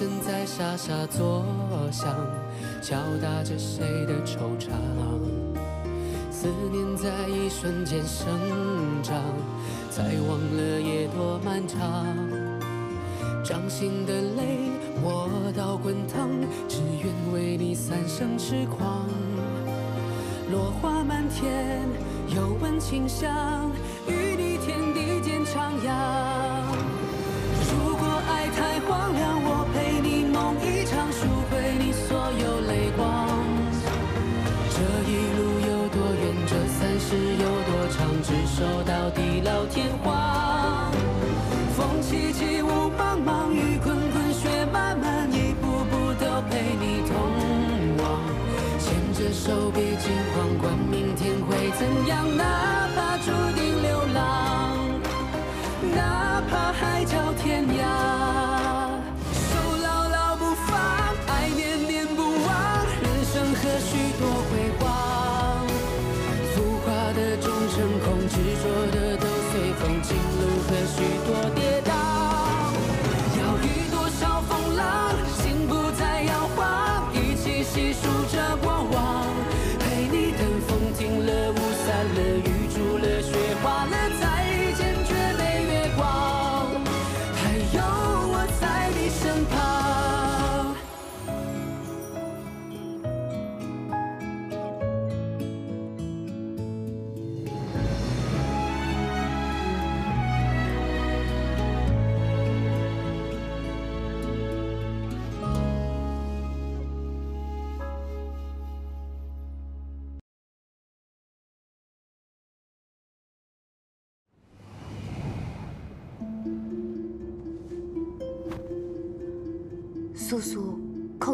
声在沙沙作响，敲打着谁的惆怅。思念在一瞬间生长，才忘了夜多漫长。掌心的泪握到滚烫，只愿为你三生痴狂。落花满天，又闻清香，天荒。风凄凄，雾茫茫，雨滚滚，雪漫漫，一步步都陪你同往。牵着手，别惊慌，管明天会怎样，哪怕注定流浪，哪怕海角天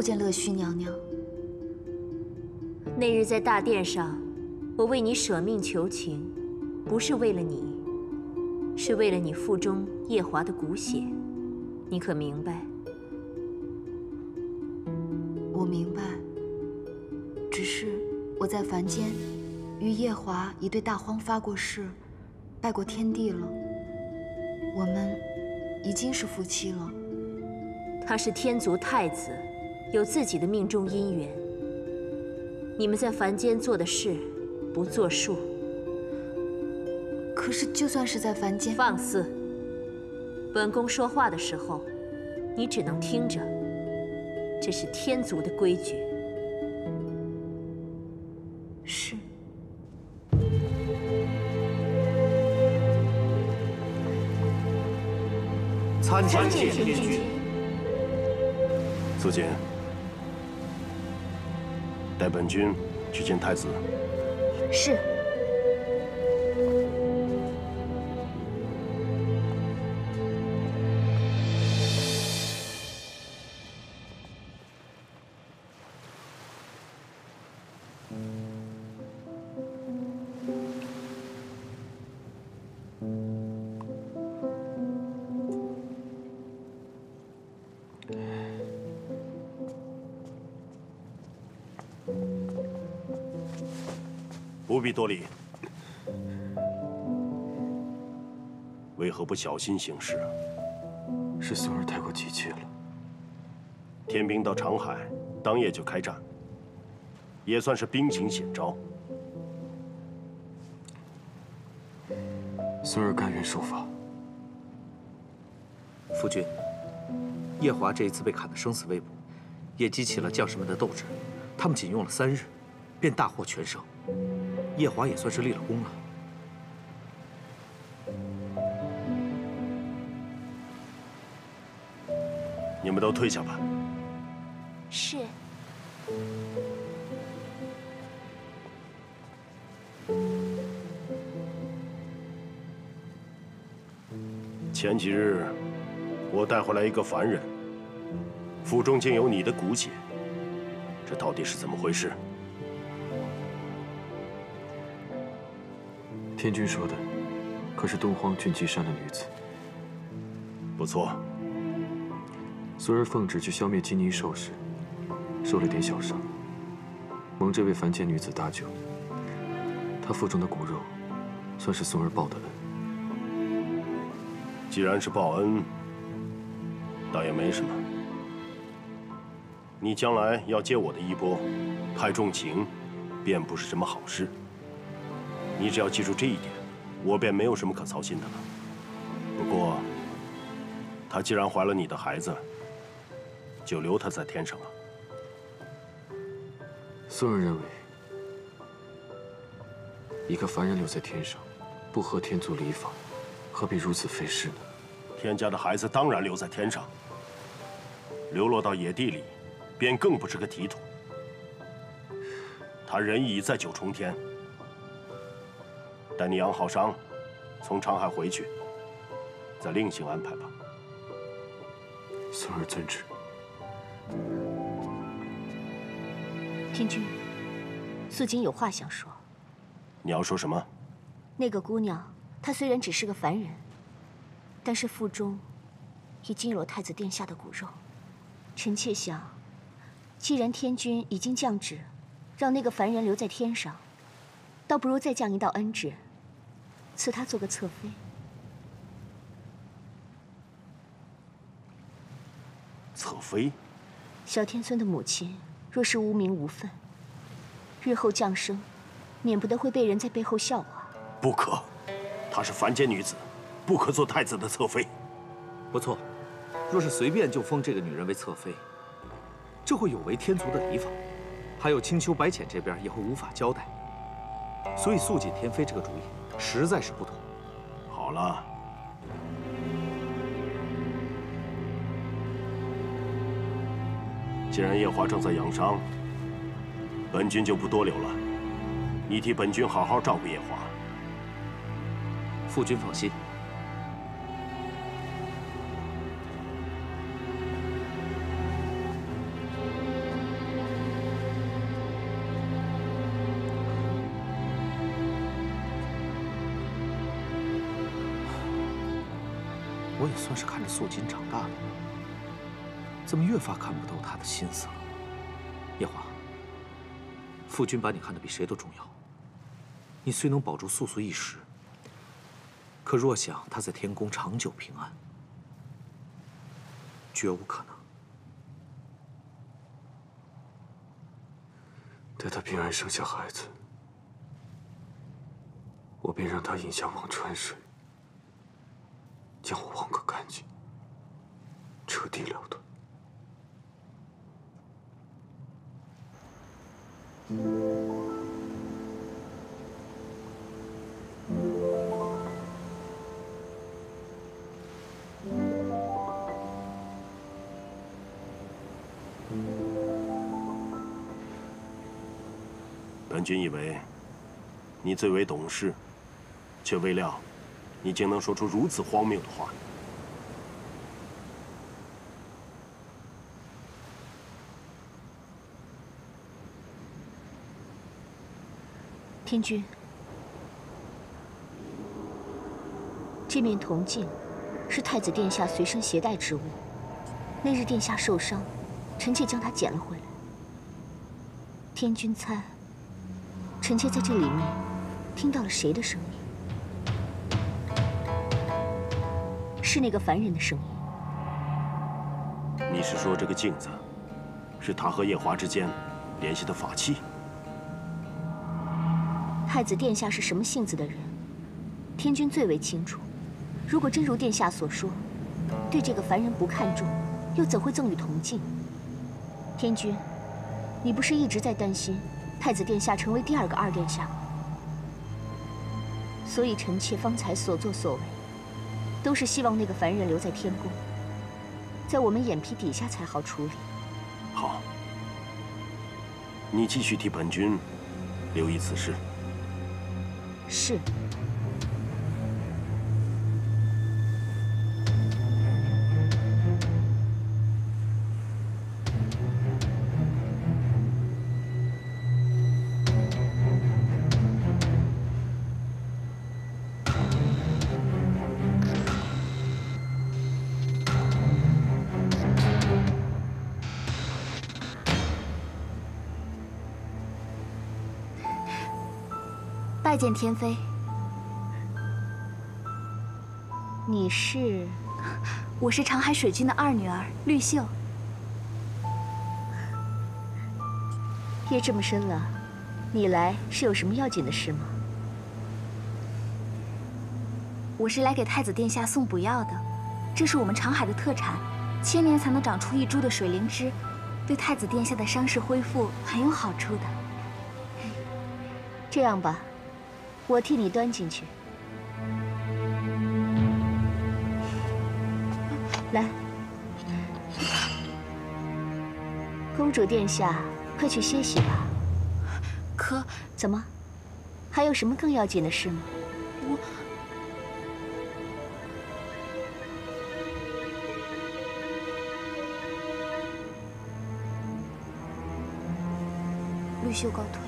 见乐须娘娘。那日在大殿上，我为你舍命求情，不是为了你，是为了你腹中夜华的骨血，你可明白？我明白，只是我在凡间与夜华已对大荒发过誓，拜过天地了。我们已经是夫妻了。他是天族太子，有自己的命中姻缘。你们在凡间做的事，不作数。可是就算是在凡间，放肆！本宫说话的时候，你只能听着。这是天族的规矩。是。参见天君。素锦，带本君去见太子。是。多礼。为何不小心行事？是孙儿太过急切了。天兵到长海，当夜就开战，也算是兵行险招。孙儿甘愿受罚。夫君，夜华这一次被砍得生死未卜，也激起了将士们的斗志。他们仅用了三日，便大获全胜。夜华也算是立了功了。你们都退下吧。是。前几日，我带回来一个凡人，腹中竟有你的骨血，这到底是怎么回事？天君说的，可是东荒俊吉山的女子？不错。孙儿奉旨去消灭金泥兽时，受了点小伤，蒙这位凡间女子搭救。她腹中的骨肉，算是孙儿报的恩。既然是报恩，倒也没什么。你将来要接我的衣钵，太重情，便不是什么好事。你只要记住这一点，我便没有什么可操心的了。不过，她既然怀了你的孩子，就留她在天上了。孙儿认为，一个凡人留在天上，不合天族礼法，何必如此费事呢？天家的孩子当然留在天上，流落到野地里，便更不是个体统。他人已在九重天，待你养好伤，从长海回去，再另行安排吧。孙儿遵旨。天君，素锦有话想说。你要说什么？那个姑娘，她虽然只是个凡人，但是腹中已经有了太子殿下的骨肉。臣妾想，既然天君已经降旨，让那个凡人留在天上，倒不如再降一道恩旨，赐她做个侧妃。侧妃？小天孙的母亲若是无名无分，日后降生，免不得会被人在背后笑话。不可，她是凡间女子，不可做太子的侧妃。不错，若是随便就封这个女人为侧妃，这会有违天族的礼法，还有青丘白浅这边也会无法交代。所以素锦天妃这个主意实在是不妥。好了，既然夜华正在养伤，本君就不多留了。你替本君好好照顾夜华。父君放心。算是看着素锦长大的，怎么越发看不透她的心思了？夜华，父君把你看得比谁都重要。你虽能保住素素一时，可若想她在天宫长久平安，绝无可能。待她平安生下孩子，我便让她饮下忘川水。将我忘个干净，彻底了断。本君以为你最为懂事，却未料。你竟能说出如此荒谬的话！天君，这面铜镜是太子殿下随身携带之物。那日殿下受伤，臣妾将它捡了回来。天君猜，臣妾在这里面听到了谁的声音？是那个凡人的声音。你是说这个镜子，是他和夜华之间联系的法器？太子殿下是什么性子的人，天君最为清楚。如果真如殿下所说，对这个凡人不看重，又怎会赠予铜镜？天君，你不是一直在担心太子殿下成为第二个二殿下吗？所以臣妾方才所作所为。都是希望那个凡人留在天宫，在我们眼皮底下才好处理。好，你继续替本君留意此事。是。拜见天妃。你是？我是长海水君的二女儿绿秀。夜这么深了，你来是有什么要紧的事吗？我是来给太子殿下送补药的，这是我们长海的特产，千年才能长出一株的水灵芝，对太子殿下的伤势恢复很有好处的。这样吧，我替你端进去。来，公主殿下，快去歇息吧。可怎么，还有什么更要紧的事吗？我绿袖告退。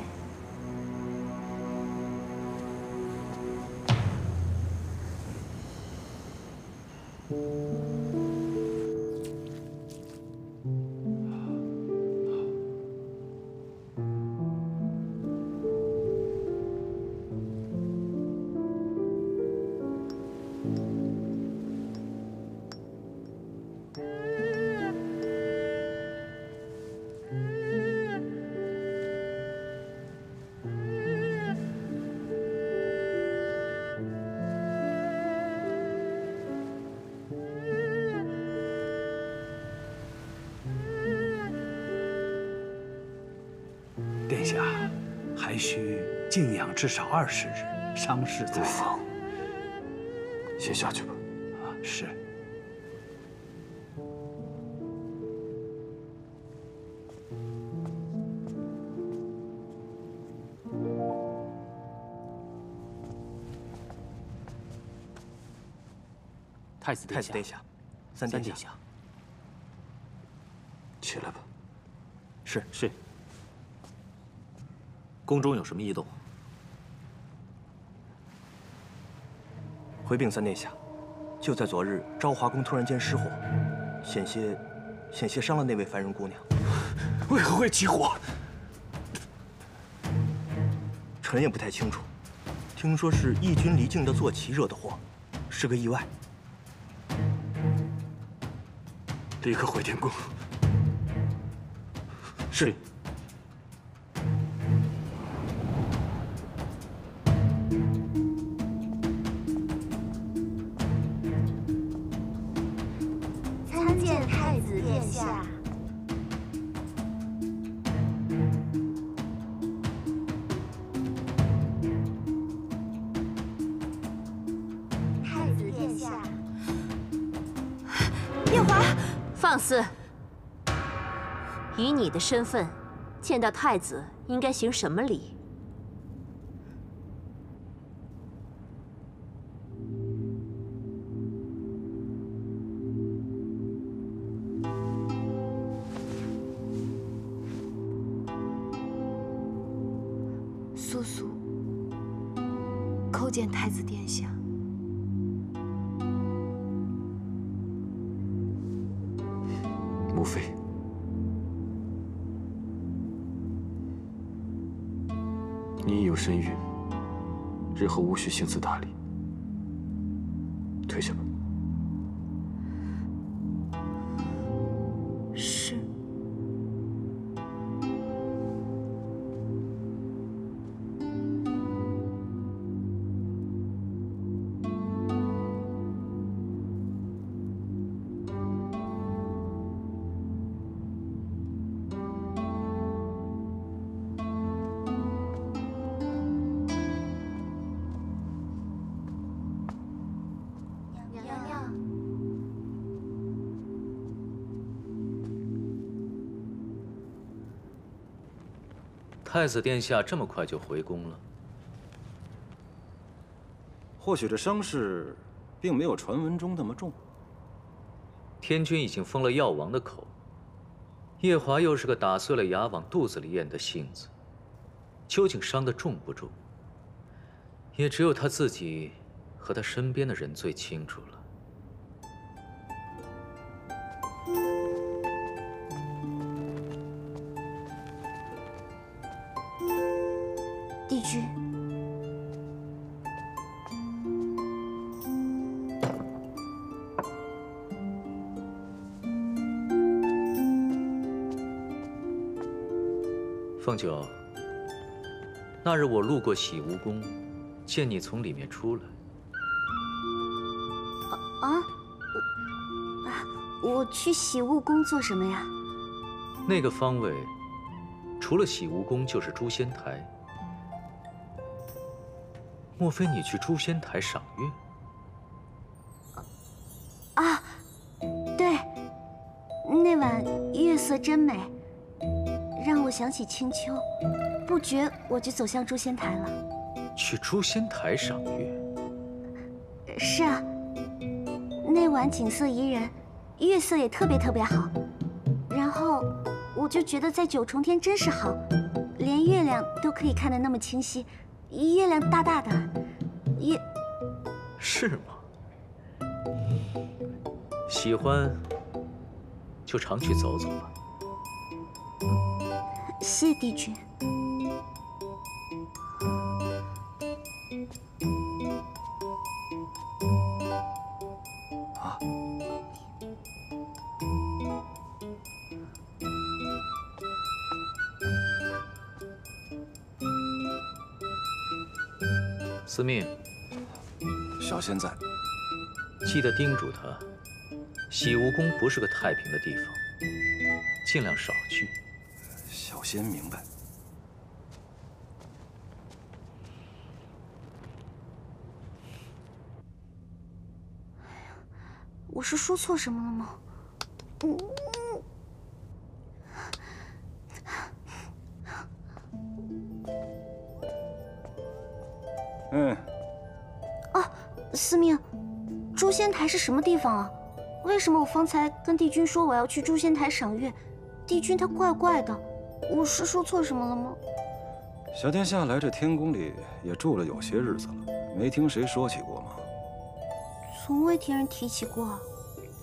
下，还需静养至少二十日，伤势再好。先下去吧。啊，是。太子太子殿下，三殿下，起来吧。是是。宫中有什么异动？回禀三殿下，就在昨日，昭华宫突然间失火，险些，险些伤了那位凡人姑娘。为何会起火？臣也不太清楚，听说是义军离境的坐骑惹的祸，是个意外。立刻回天宫。是。殿下。太子殿下。夜华，放肆！以你的身份，见到太子应该行什么礼？太子殿下这么快就回宫了？或许这伤势，并没有传闻中那么重。天君已经封了药王的口，夜华又是个打碎了牙往肚子里咽的性子，究竟伤得重不重？也只有他自己和他身边的人最清楚了。九，那日我路过洗梧宫，见你从里面出来。啊，我啊，我去洗梧宫做什么呀？那个方位，除了洗梧宫就是诛仙台。莫非你去诛仙台赏月？让我想起青丘，不觉我就走向诛仙台了。去诛仙台赏月？是啊，那晚景色宜人，月色也特别特别好，然后我就觉得在九重天真是好，连月亮都可以看得那么清晰。月亮大大的，月是吗？喜欢就常去走走吧。谢帝君。啊。司命，小仙在，记得叮嘱他，洗梧宫不是个太平的地方，尽量少去。小仙明白。我是说错什么了吗？嗯。嗯。啊，司命，诛仙台是什么地方啊？为什么我方才跟帝君说我要去诛仙台赏月，帝君他怪怪的，我是说错什么了吗？小殿下来这天宫里也住了有些日子了，没听谁说起过吗？从未听人提起过。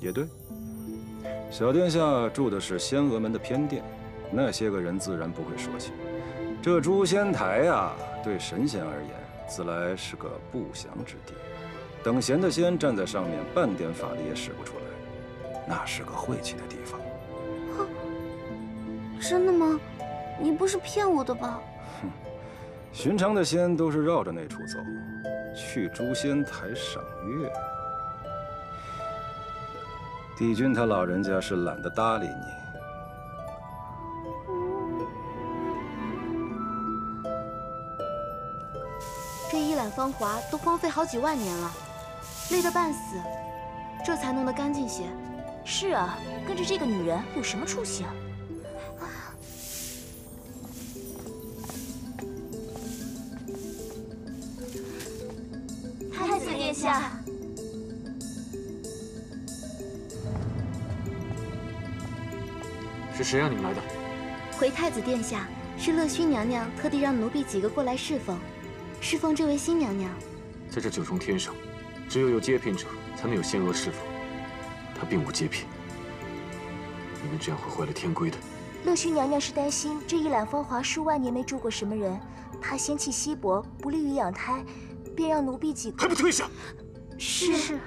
也对，小殿下住的是仙娥门的偏殿，那些个人自然不会说起。这诛仙台啊，对神仙而言，自来是个不祥之地。等闲的仙站在上面，半点法力也使不出来，那是个晦气的地方。真的吗？你不是骗我的吧？哼，寻常的仙都是绕着那处走，去诛仙台赏月。帝君他老人家是懒得搭理你。这一揽芳华都荒废好几万年了，累得半死，这才弄得干净些。是啊，跟着这个女人有什么出息啊？下。是谁让你们来的？回太子殿下，是乐胥娘娘特地让奴婢几个过来侍奉，侍奉这位新娘娘。在这九重天上，只有有接聘者才能有仙娥侍奉，她并无接聘，你们这样会坏了天规的。乐胥娘娘是担心这一揽芳华数万年没住过什么人，怕仙气稀薄不利于养胎，便让奴婢几个。还不退下！是。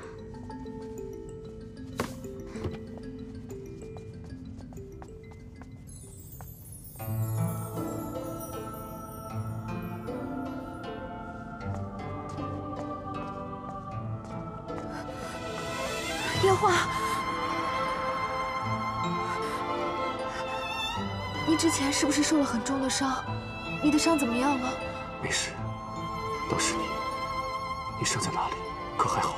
烟花，你之前是不是受了很重的伤？你的伤怎么样了？没事，你伤在哪里？可还好？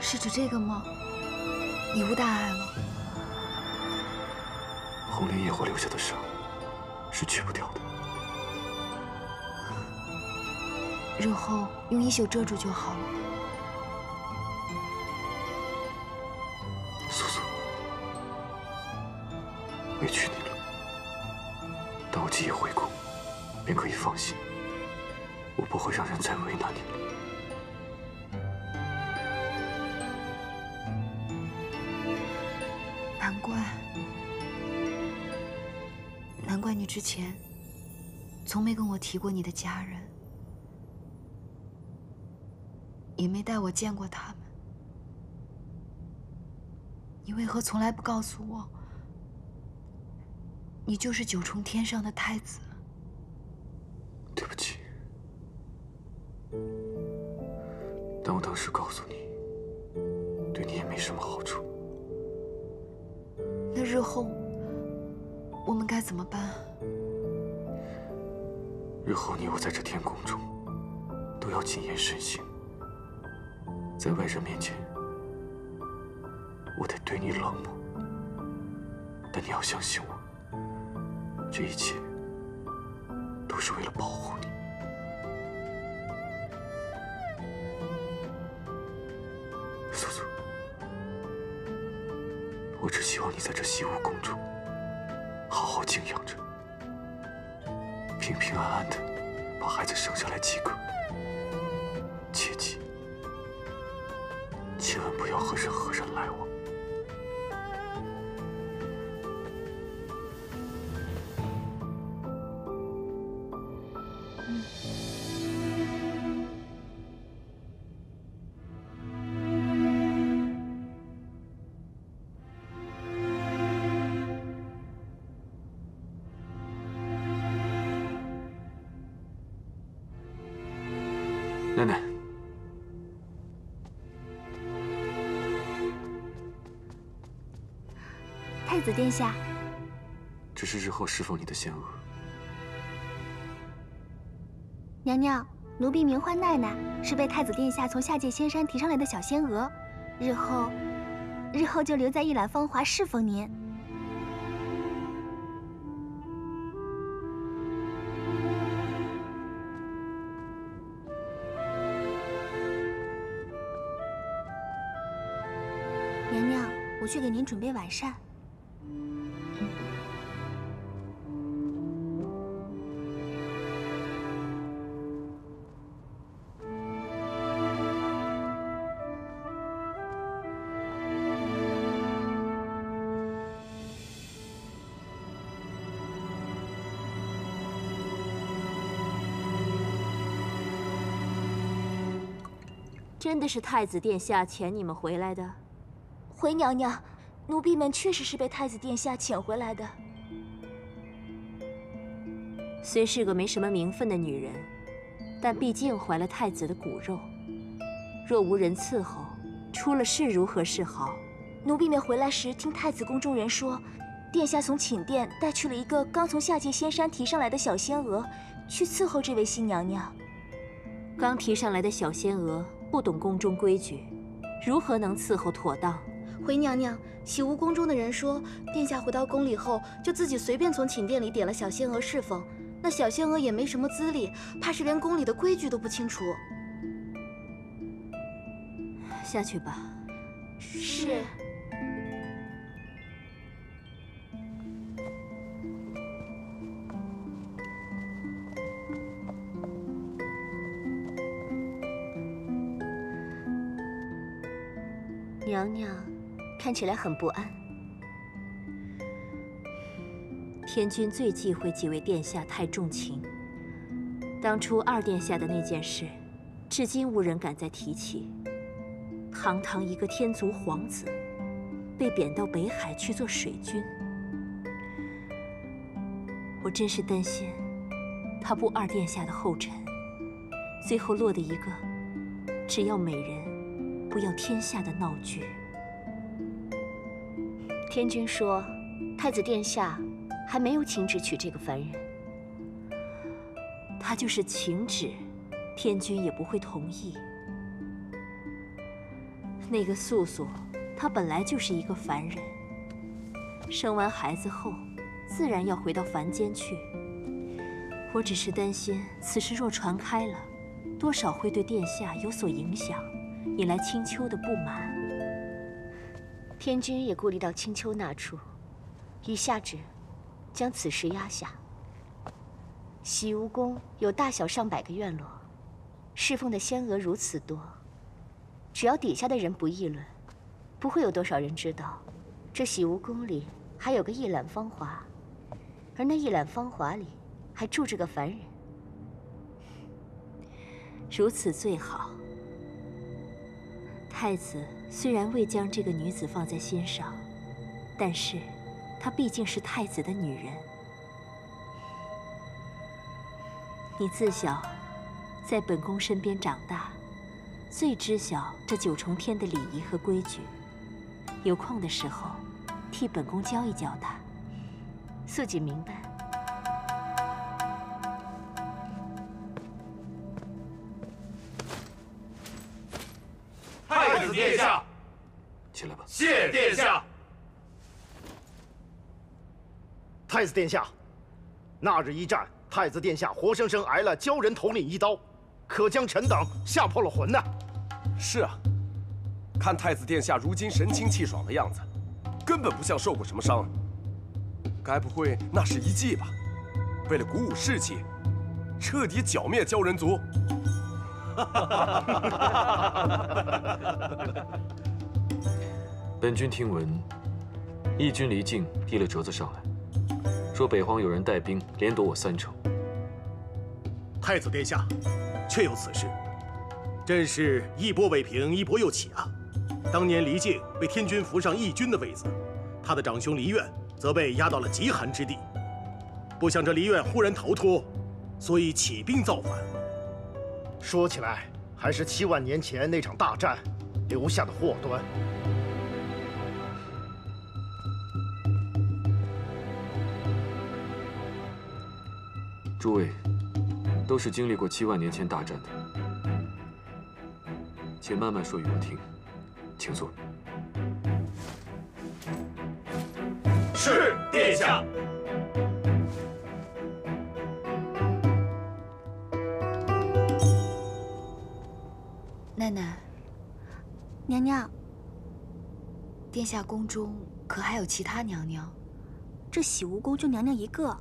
是指这个吗？你无大碍了。红莲野火留下的伤是去不掉的，日后用衣袖遮住就好了。前从没跟我提过你的家人，也没带我见过他们。你为何从来不告诉我？你就是九重天上的太子。对不起，但我当时告诉你，对你也没什么好处。那日后我们该怎么办？日后你我在这天宫中，都要谨言慎行，在外人面前，我得对你冷漠。但你要相信我，这一切都是为了保护你。素素，我只希望你在这西吴宫中好好静养着，平平安安的把孩子生下来即可。殿下，这是日后侍奉你的仙娥。娘娘，奴婢名唤奈奈，是被太子殿下从下界仙山提上来的小仙娥，日后，日后就留在一览芳华侍奉您。娘娘，我去给您准备晚膳。的是太子殿下遣你们回来的？回娘娘，奴婢们确实是被太子殿下遣回来的。虽是个没什么名分的女人，但毕竟怀了太子的骨肉。若无人伺候，出了事如何是好？奴婢们回来时听太子宫中人说，殿下从寝殿带去了一个刚从下界仙山提上来的小仙娥，去伺候这位新娘娘。刚提上来的小仙娥不懂宫中规矩，如何能伺候妥当？回娘娘，喜芜宫中的人说，殿下回到宫里后，就自己随便从寝殿里点了小仙娥侍奉。那小仙娥也没什么资历，怕是连宫里的规矩都不清楚。下去吧。是。娘娘看起来很不安。天君最忌讳几位殿下太重情。当初二殿下的那件事，至今无人敢再提起。堂堂一个天族皇子，被贬到北海去做水军，我真是担心他步二殿下的后尘，最后落得一个只要美人，不要天下的闹剧。天君说，太子殿下还没有请旨娶这个凡人。他就是请旨，天君也不会同意。那个素素，她本来就是一个凡人，生完孩子后，自然要回到凡间去。我只是担心，此事若传开了，多少会对殿下有所影响，引来青丘的不满。天君也顾虑到青丘那处，已下旨，将此事压下。洗梧宫有大小上百个院落，侍奉的仙娥如此多，只要底下的人不议论，不会有多少人知道，这洗梧宫里还有个一览芳华，而那一览芳华里还住着个凡人。如此最好。太子虽然未将这个女子放在心上但是她毕竟是太子的女人。你自小在本宫身边长大最知晓这九重天的礼仪和规矩有空的时候替本宫教一教她。素锦明白太子殿下，那日一战，太子殿下活生生挨了鲛人头领一刀，可将臣等吓破了魂呐！是啊，看太子殿下如今神清气爽的样子，根本不像受过什么伤。该不会那是一计吧？为了鼓舞士气，彻底剿灭鲛人族。本君听闻，义军离境递了折子上来，说北荒有人带兵连夺我三城。太子殿下，确有此事。真是一波未平，一波又起啊！当年离境被天君扶上义军的位子，他的长兄离苑则被压到了极寒之地。不想这离苑忽然逃脱，所以起兵造反。说起来，还是七万年前那场大战留下的祸端。诸位都是经历过七万年前大战的，且慢慢说与我听，请坐。是殿下。奶奶，娘娘，殿下宫中可还有其他娘娘？这喜无宫就娘娘一个。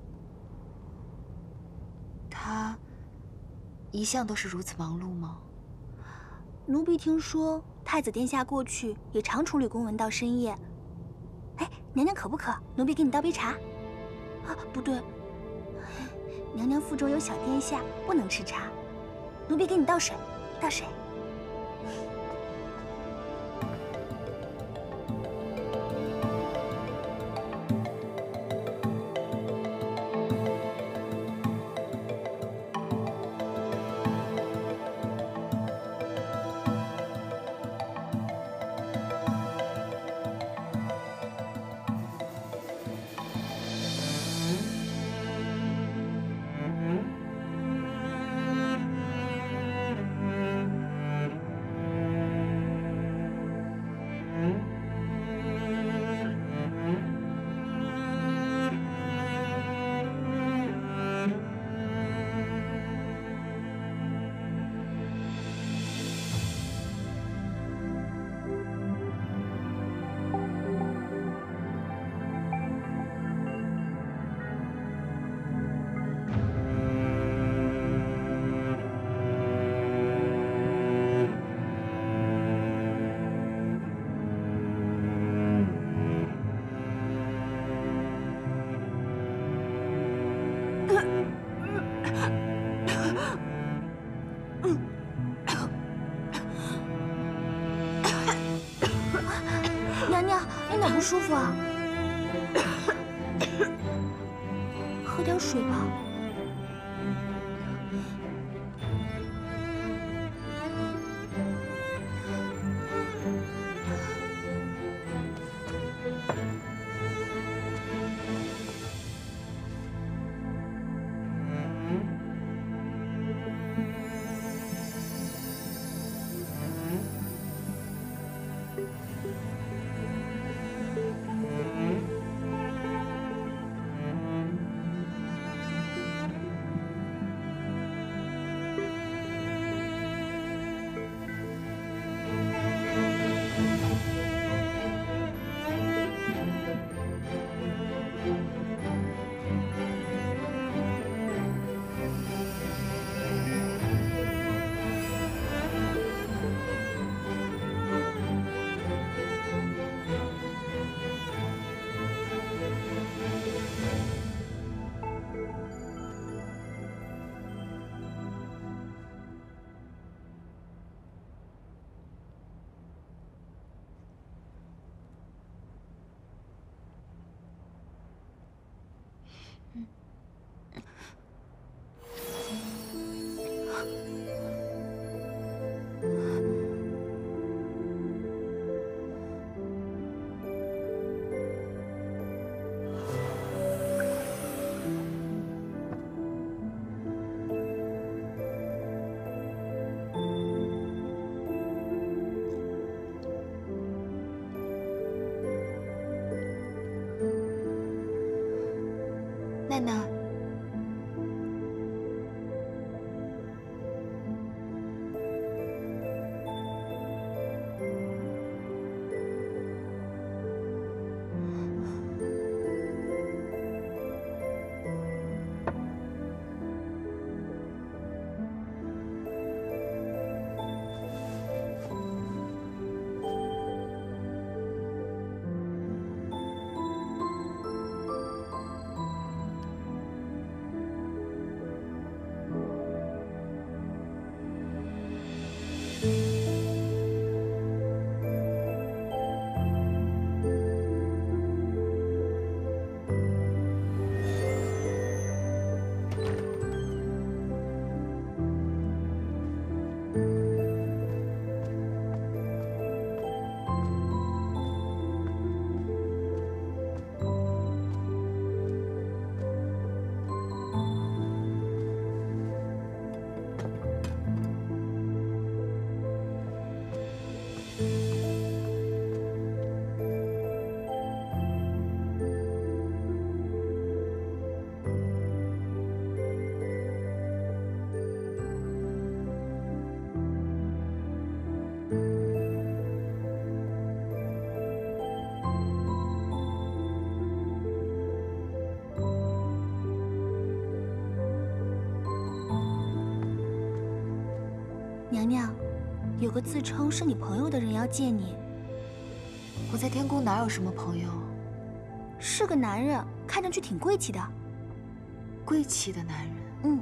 他一向都是如此忙碌吗？奴婢听说太子殿下过去也常处理公文到深夜。哎，娘娘渴不渴？奴婢给你倒杯茶。啊，不对，娘娘腹中有小殿下，不能吃茶。奴婢给你倒水，倒水。舒服啊？个自称是你朋友的人要见你。我在天宫哪有什么朋友？是个男人，看上去挺贵气的。贵气的男人？嗯。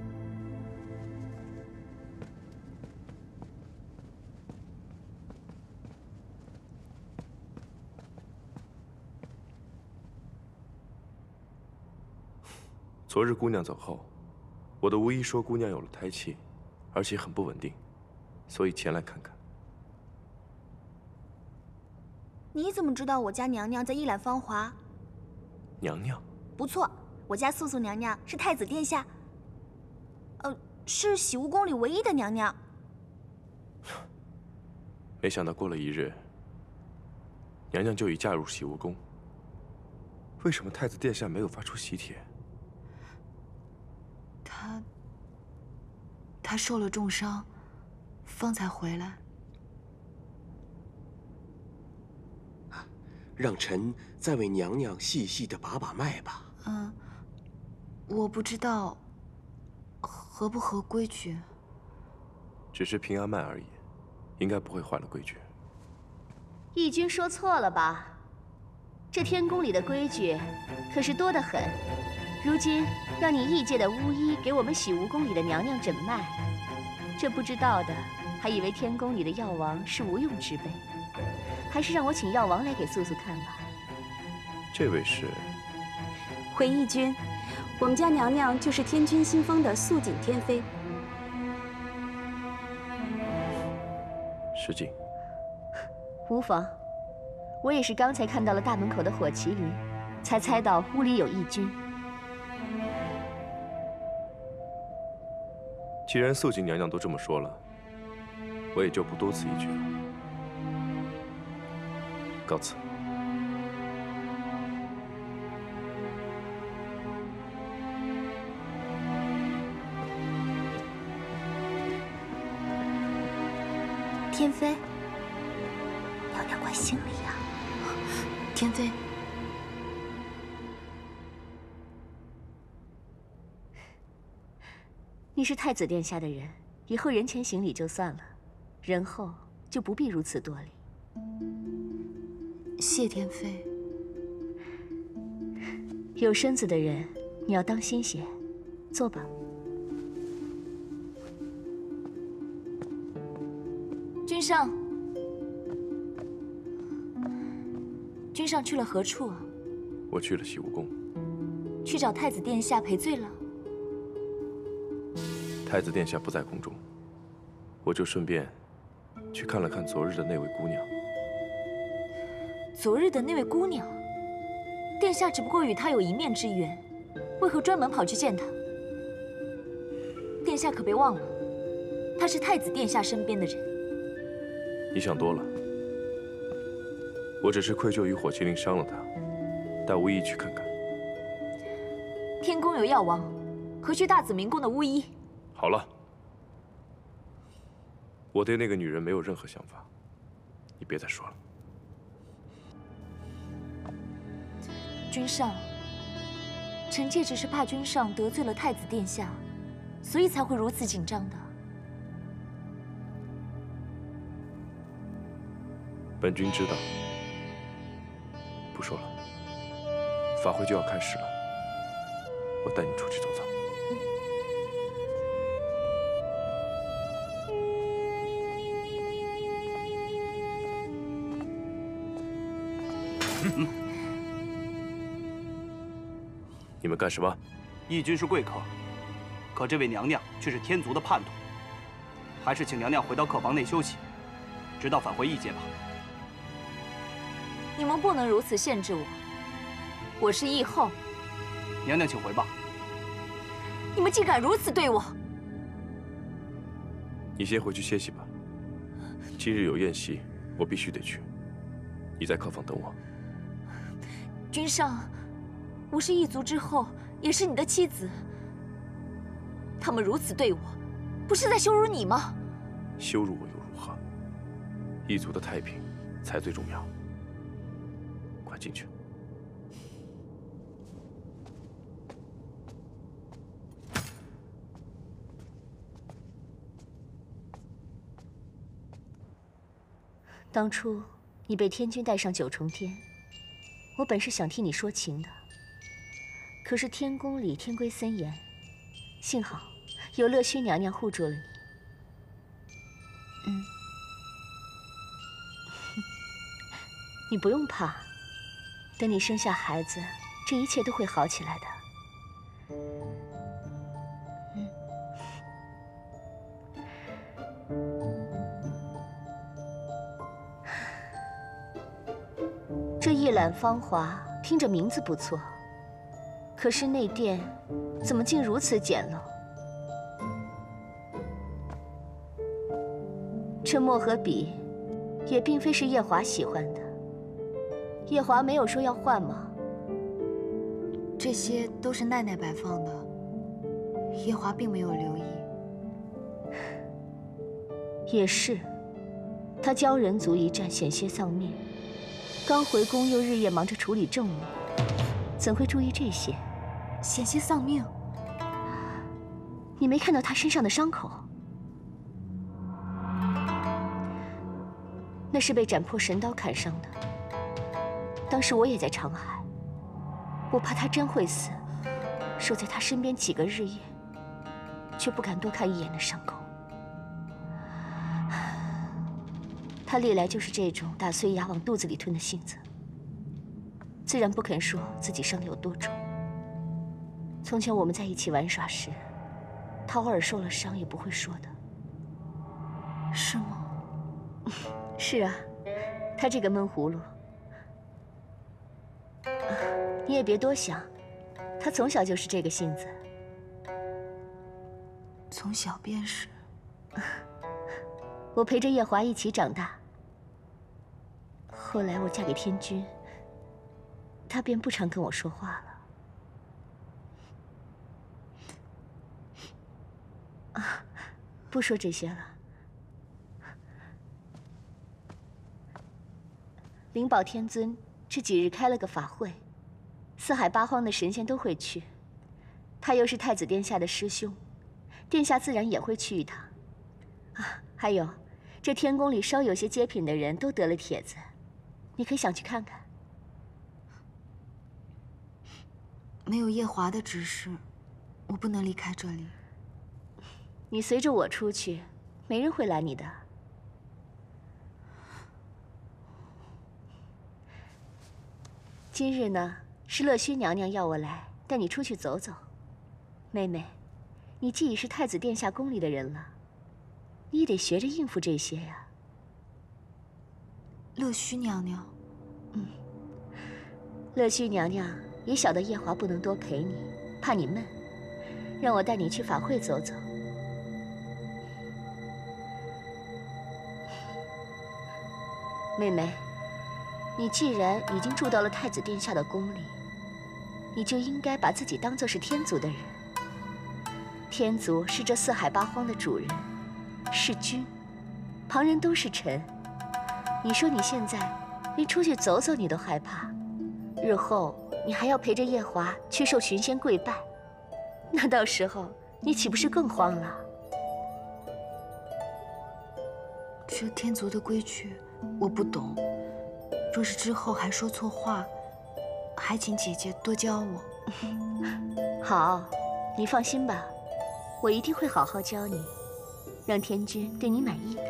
昨日姑娘走后，我的巫医说姑娘有了胎气，而且很不稳定，所以前来看看。你怎么知道我家娘娘在一览芳华？娘娘？不错，我家素素娘娘是太子殿下，呃，是洗梧宫里唯一的娘娘。没想到过了一日，娘娘就已嫁入洗梧宫。为什么太子殿下没有发出喜帖？他，他受了重伤，方才回来。让臣再为娘娘细细的把把脉吧。嗯，我不知道合不合规矩。只是平安脉而已，应该不会坏了规矩。义君说错了吧？这天宫里的规矩可是多得很。如今让你异界的巫医给我们洗梧宫里的娘娘诊脉，这不知道的还以为天宫里的药王是无用之辈。还是让我请药王来给素素看吧。这位是回义君，我们家娘娘就是天君新封的素锦天妃。失敬。无妨，我也是刚才看到了大门口的火麒麟，才猜到屋里有义君。既然素锦娘娘都这么说了，我也就不多此一举了。告辞。天妃，娘娘怪心里呀。天妃，你是太子殿下的人，以后人前行礼就算了，人后就不必如此多礼。谢天妃。有身子的人，你要当心些。坐吧。君上，君上去了何处啊？我去了洗梧宫。去找太子殿下赔罪了。太子殿下不在宫中，我就顺便去看了看昨日的那位姑娘。昨日的那位姑娘，殿下只不过与她有一面之缘，为何专门跑去见她？殿下可别忘了，她是太子殿下身边的人。你想多了，我只是愧疚于火麒麟伤了她，带巫医去看看。天宫有药王，何须大紫明宫的巫医？好了，我对那个女人没有任何想法，你别再说了。君上，臣妾只是怕君上得罪了太子殿下，所以才会如此紧张的。本君知道。不说了，法会就要开始了，我带你出去走走。干什么？义军是贵客，可这位娘娘却是天族的叛徒，还是请娘娘回到客房内休息，直到返回异界吧。你们不能如此限制我，我是义后。娘娘，请回吧。你们竟敢如此对我！你先回去歇息吧。今日有宴席，我必须得去。你在客房等我。君上，我是一族之后，也是你的妻子。他们如此对我，不是在羞辱你吗？羞辱我又如何？一族的太平才最重要。快进去。当初你被天君带上九重天，我本是想替你说情的。可是天宫里天规森严，幸好有乐虚娘娘护住了你。嗯，你不用怕，等你生下孩子，这一切都会好起来的。这一览芳华，听着名字不错，可是内殿怎么竟如此简陋？这墨和笔，也并非是夜华喜欢的。夜华没有说要换吗？这些都是奈奈摆放的，夜华并没有留意。也是，他教人族一战，险些丧命。刚回宫，又日夜忙着处理政务，怎会注意这些？险些丧命？你没看到他身上的伤口？那是被斩破神刀砍伤的。当时我也在长海，我怕他真会死，守在他身边几个日夜，却不敢多看一眼那伤口。他历来就是这种打碎牙往肚子里吞的性子，自然不肯说自己伤得有多重。从前我们在一起玩耍时，他偶尔受了伤也不会说的。是吗？是啊，他这个闷葫芦。你也别多想，他从小就是这个性子。从小便是。我陪着夜华一起长大。后来我嫁给天君，他便不常跟我说话了。啊，不说这些了。灵宝天尊这几日开了个法会，四海八荒的神仙都会去。他又是太子殿下的师兄，殿下自然也会去一趟。啊，还有，这天宫里稍有些阶品的人都得了帖子。你可以想去看看。没有夜华的指示，我不能离开这里。你随着我出去，没人会拦你的。今日呢，是乐胥娘娘要我来带你出去走走。妹妹，你既已是太子殿下宫里的人了，你也得学着应付这些呀。乐胥娘娘，嗯，乐胥娘娘也晓得夜华不能多陪你，怕你闷，让我带你去法会走走。妹妹，你既然已经住到了太子殿下的宫里，你就应该把自己当做是天族的人。天族是这四海八荒的主人，是君，旁人都是臣。你说你现在连出去走走你都害怕，日后你还要陪着夜华去受寻仙跪拜，那到时候你岂不是更慌了？这天族的规矩我不懂，若是之后还说错话，还请姐姐多教我。好，你放心吧，我一定会好好教你，让天君对你满意的。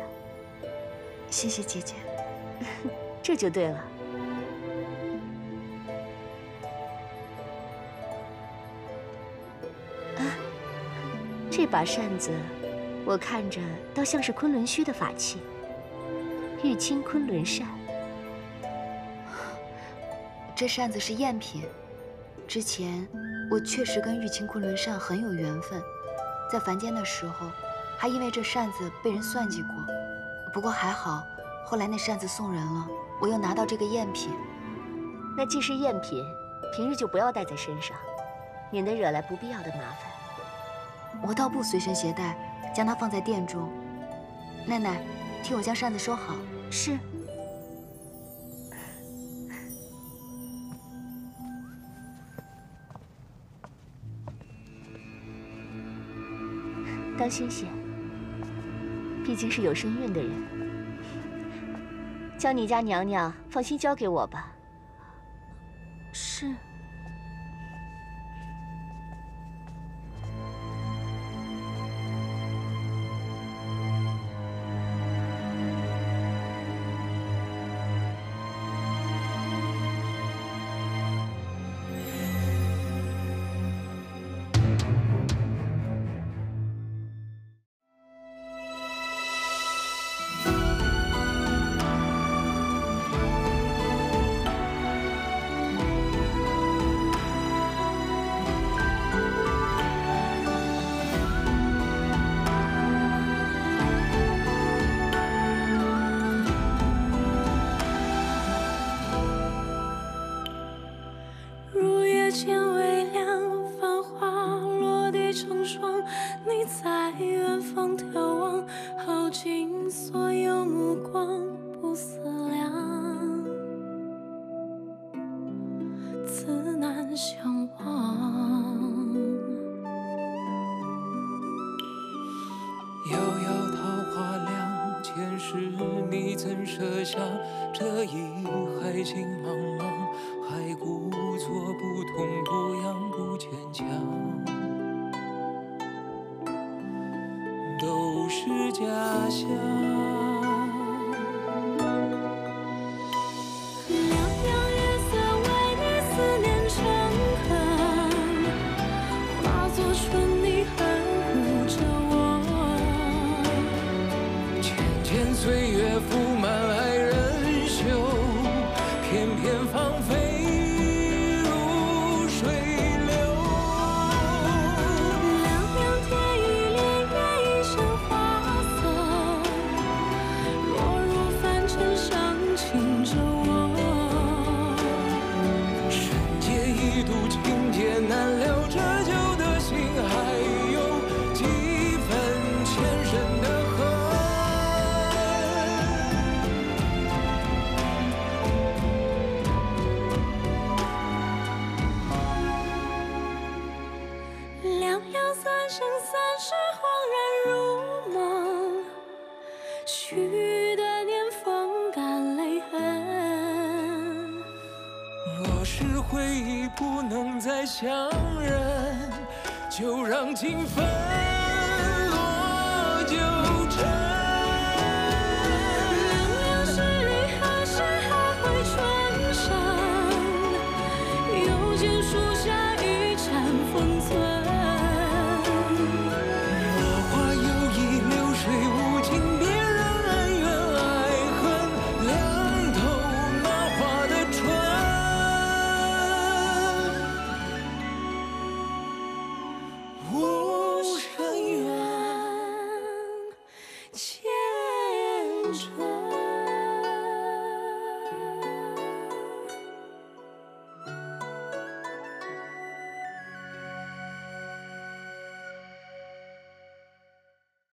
谢谢姐姐，这就对了。啊，这把扇子，我看着倒像是昆仑虚的法器——玉清昆仑扇。这扇子是赝品，之前我确实跟玉清昆仑扇很有缘分，在凡间的时候，还因为这扇子被人算计过。不过还好，后来那扇子送人了，我又拿到这个赝品。那既是赝品，平日就不要带在身上，免得惹来不必要的麻烦。我倒不随身携带，将它放在殿中。奈奈，替我将扇子收好。是。当心些，毕竟是有身孕的人。将你家娘娘放心交给我吧。是。